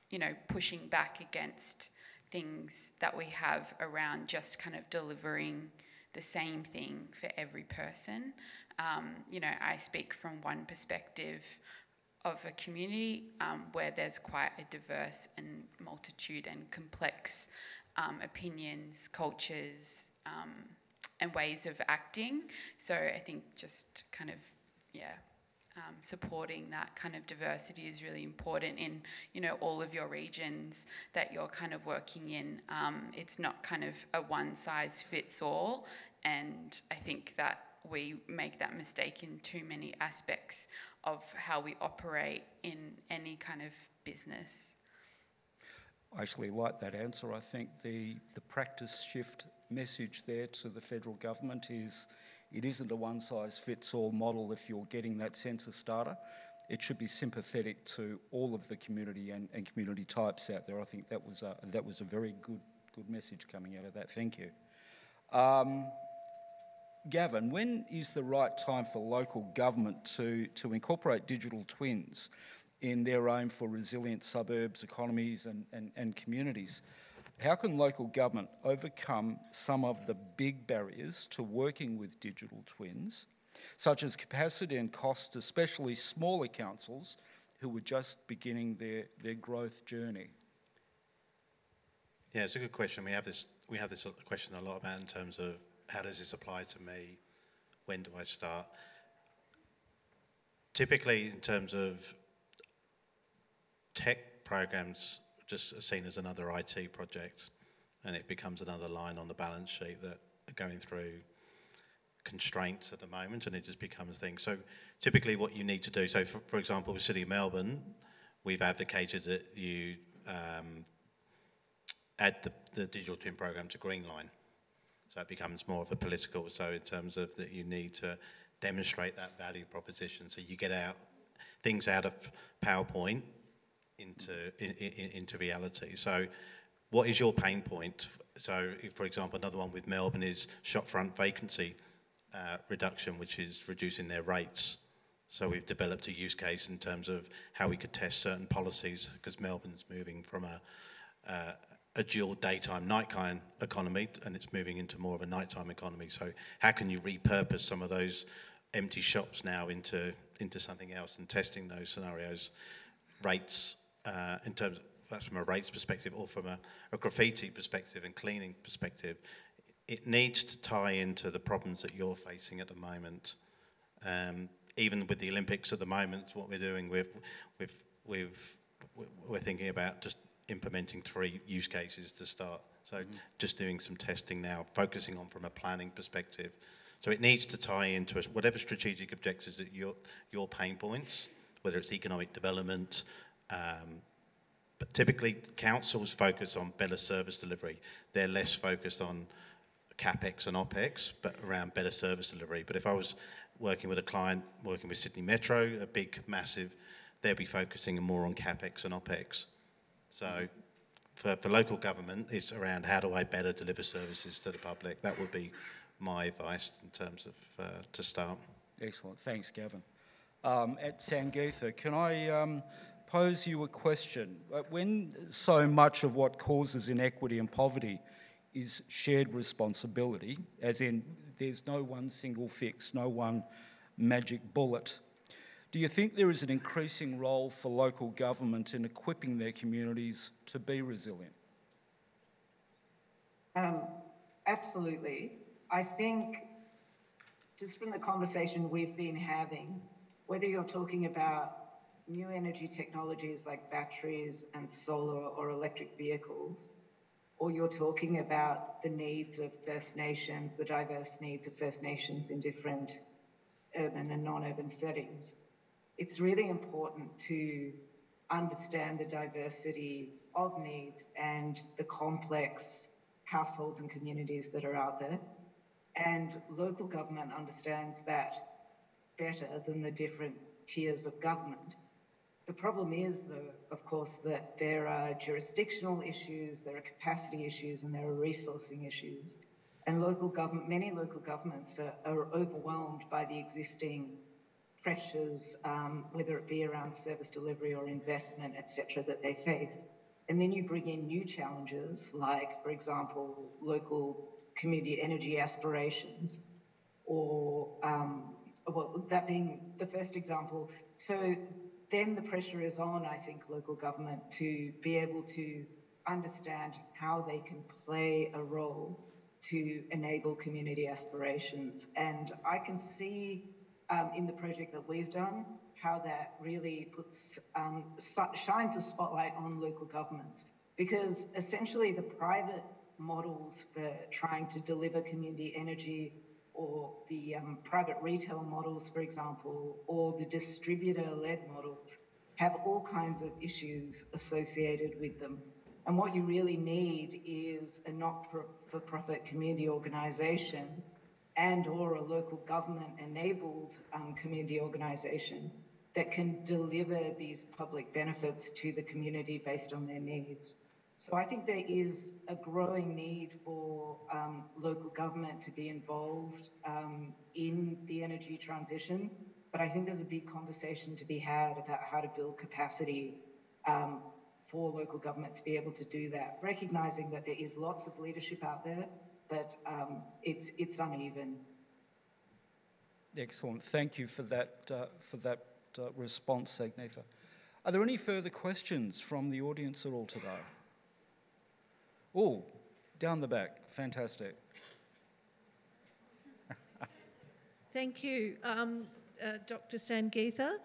you know, pushing back against things that we have around just kind of delivering the same thing for every person. Um, you know, I speak from one perspective of a community um, where there's quite a diverse and multitude and complex um, opinions, cultures, um, and ways of acting. So I think just kind of, yeah, um, supporting that kind of diversity is really important in you know all of your regions that you're kind of working in. Um, it's not kind of a one size fits all, and I think that we make that mistake in too many aspects of how we operate in any kind of business. I actually like that answer. I think the, the practice shift message there to the federal government is it isn't a one size fits all model if you're getting that census data. It should be sympathetic to all of the community and, and community types out there. I think that was a, that was a very good, good message coming out of that. Thank you. Um, Gavin, when is the right time for local government to, to incorporate digital twins in their aim for resilient suburbs, economies, and, and, and communities? How can local government overcome some of the big barriers to working with digital twins, such as capacity and cost, especially smaller councils who are just beginning their, their growth journey? Yeah, it's a good question. We have this we have this question a lot about in terms of how does this apply to me? When do I start? Typically, in terms of tech programs, just seen as another IT project, and it becomes another line on the balance sheet that are going through constraints at the moment, and it just becomes things. So, typically, what you need to do. So, for, for example, with City of Melbourne, we've advocated that you um, add the, the digital twin program to Green Line. So it becomes more of a political, so in terms of that you need to demonstrate that value proposition. So you get out things out of PowerPoint into, in, in, into reality. So what is your pain point? So if, for example, another one with Melbourne is shopfront vacancy uh, reduction, which is reducing their rates. So we've developed a use case in terms of how we could test certain policies because Melbourne's moving from a, uh, a dual daytime nighttime economy and it's moving into more of a nighttime economy. So how can you repurpose some of those empty shops now into into something else and testing those scenarios rates uh, in terms of, that's from a rates perspective or from a, a graffiti perspective and cleaning perspective? It needs to tie into the problems that you're facing at the moment. Um, even with the Olympics at the moment what we're doing with with with we're thinking about just implementing three use cases to start. So mm-hmm. just doing some testing now, focusing on from a planning perspective. So it needs to tie into whatever strategic objectives that your your pain points, whether it's economic development. Um, but typically, councils focus on better service delivery. They're less focused on capex and opex, but around better service delivery. But if I was working with a client, working with Sydney Metro, a big, massive, they'll be focusing more on capex and opex. So for, for local government, it's around how do I better deliver services to the public. That would be my advice in terms of uh, to start. Excellent. Thanks, Gavin. Um, at Sangeetha, can I um, pose you a question? Uh, when so much of what causes inequity and poverty is shared responsibility, as in there's no one single fix, no one magic bullet, do you think there is an increasing role for local government in equipping their communities to be resilient? Um, absolutely. I think just from the conversation we've been having, whether you're talking about new energy technologies like batteries and solar or electric vehicles, or you're talking about the needs of First Nations, the diverse needs of First Nations in different urban and non urban settings, it's really important to understand the diversity of needs and the complex households and communities that are out there. And local government understands that better than the different tiers of government. The problem is, though, of course, that there are jurisdictional issues, there are capacity issues, and there are resourcing issues. And local government, many local governments are, are overwhelmed by the existing pressures, um, whether it be around service delivery or investment, etc., that they face. And then you bring in new challenges, like, for example, local community energy aspirations, or um, well, that being the first example. So then the pressure is on, I think, local government to be able to understand how they can play a role to enable community aspirations. And I can see um, in the project that we've done, how that really puts um, shines a spotlight on local governments because essentially the private models for trying to deliver community energy or the um, private retail models, for example, or the distributor-led models have all kinds of issues associated with them. And what you really need is a not-for-profit community organisation and or a local government enabled um, community organisation that can deliver these public benefits to the community based on their needs. So I think there is a growing need for um, local government to be involved um, in the energy transition, but I think there's a big conversation to be had about how to build capacity um, for local government to be able to do that, recognizing that there is lots of leadership out there, but um, it's, it's uneven. Excellent. Thank you for that, uh, for that uh, response, Sangeetha. Are there any further questions from the audience at all today? Oh, down the back. Fantastic. Thank you, um, uh, Dr. Sangeetha.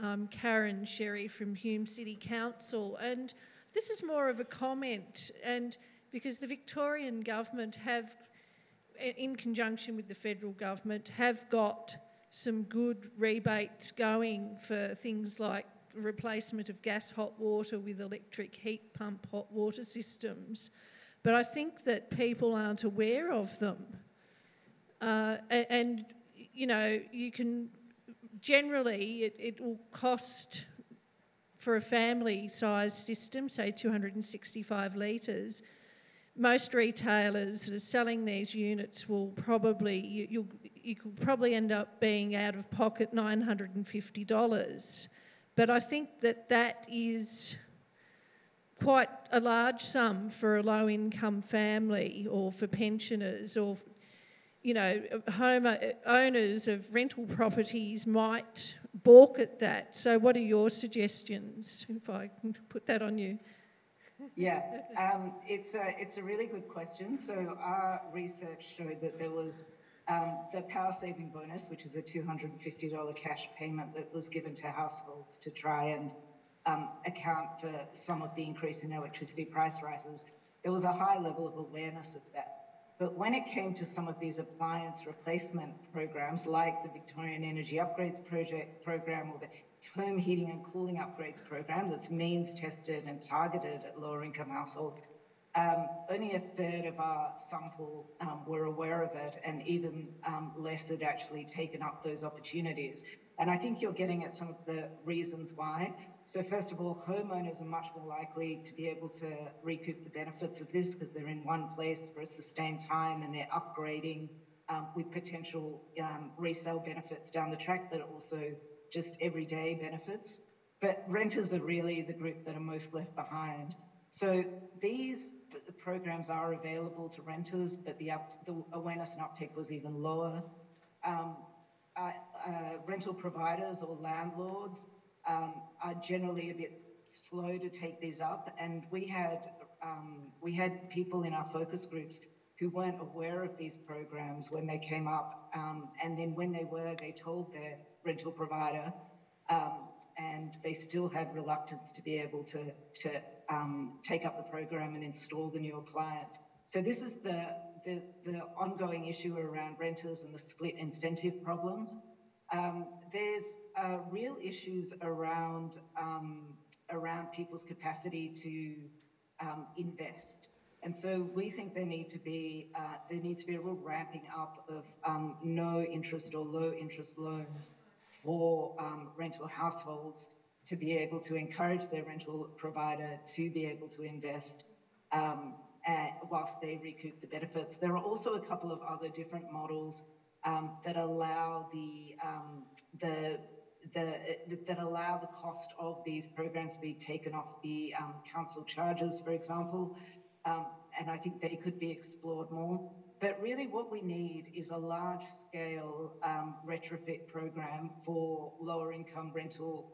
Um, Karen Sherry from Hume City Council. And this is more of a comment. And because the Victorian government have, in conjunction with the federal government, have got some good rebates going for things like replacement of gas hot water with electric heat pump hot water systems. But I think that people aren't aware of them. Uh, and, you know, you can generally, it, it will cost for a family sized system, say 265 litres, most retailers that are selling these units will probably you, you you could probably end up being out of pocket $950 but i think that that is quite a large sum for a low income family or for pensioners or you know home owners of rental properties might balk at that. So what are your suggestions if i can put that on you yeah, um, it's, a, it's a really good question. So our research showed that there was um, the power saving bonus, which is a $250 cash payment that was given to households to try and um, account for some of the increase in electricity price rises. There was a high level of awareness of that. But when it came to some of these appliance replacement programs, like the Victorian Energy Upgrades Project program or the home heating and cooling upgrades program that's means tested and targeted at lower income households. Um, only a third of our sample um, were aware of it, and even um, less had actually taken up those opportunities. And I think you're getting at some of the reasons why. So, first of all, homeowners are much more likely to be able to recoup the benefits of this because they're in one place for a sustained time and they're upgrading um, with potential um, resale benefits down the track, but also just everyday benefits. But renters are really the group that are most left behind. So these programs are available to renters, but the, up, the awareness and uptake was even lower. Um, uh, uh, rental providers or landlords um, are generally a bit slow to take these up, and we had um, we had people in our focus groups who weren't aware of these programs when they came up, um, and then when they were, they told their rental provider, um, and they still had reluctance to be able to, to um, take up the program and install the new appliance. So this is the, the, the ongoing issue around renters and the split incentive problems. Um, there's uh, real issues around, um, around people's capacity to um, invest. And so we think there need to be uh, there needs to be a real ramping up of um, no interest or low interest loans for um, rental households to be able to encourage their rental provider to be able to invest um, uh, whilst they recoup the benefits. There are also a couple of other different models um, that allow the um, the the that allow the cost of these programs to be taken off the um, council charges, for example, um, and I think they could be explored more. But really, what we need is a large-scale um, retrofit program for lower-income rental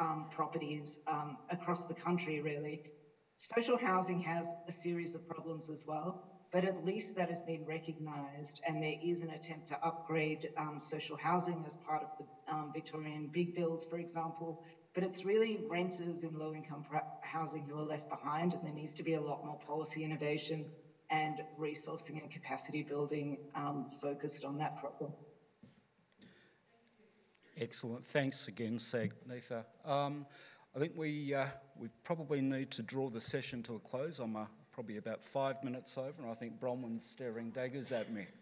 um, properties um, across the country. Really, social housing has a series of problems as well but at least that has been recognised, and there is an attempt to upgrade um, social housing as part of the um, Victorian Big Build, for example. But it's really renters in low income housing who are left behind, and there needs to be a lot more policy innovation and resourcing and capacity building um, focused on that problem. Excellent. Thanks again, Sangeetha. Um, I think we, uh, we probably need to draw the session to a close. I'm uh, probably about five minutes over, and I think Bronwyn's staring daggers at me.